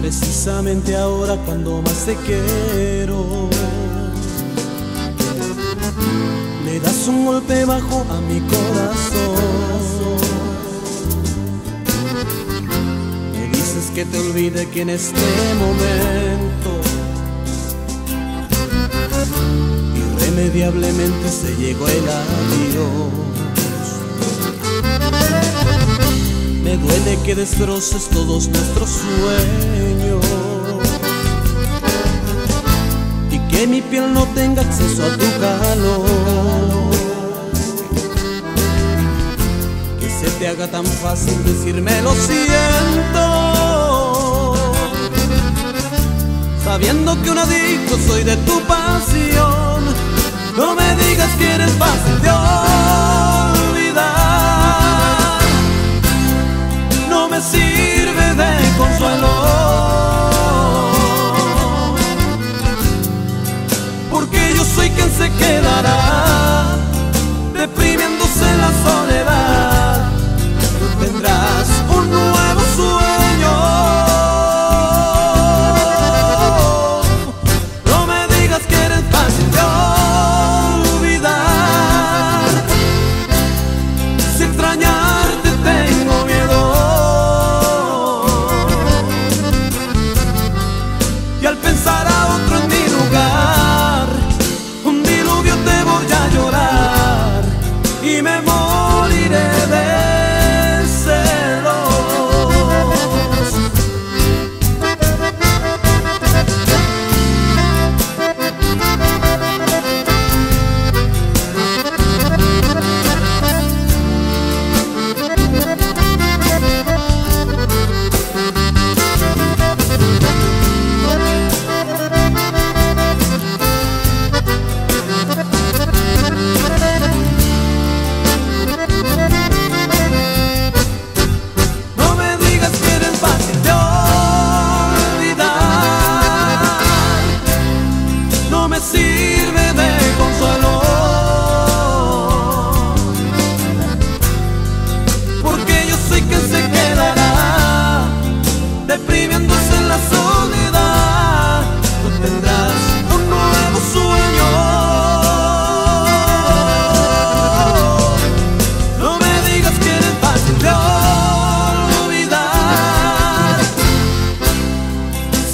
Precisamente ahora cuando más te quiero Le das un golpe bajo a mi corazón. Me dices que te olvide que en este momento Irremediablemente se llegó el adiós Me duele que destroces todos nuestros sueños y que mi piel no tenga acceso a tu calor. Que se te haga tan fácil decirme lo siento, sabiendo que un adicto soy de tu pasión. No me digas que eres fácil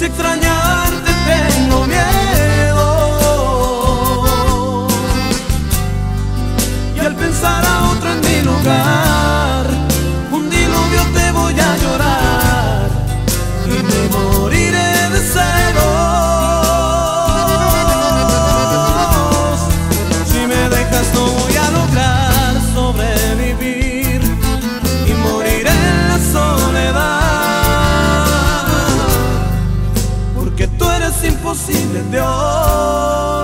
extrañar. es imposible de hoy.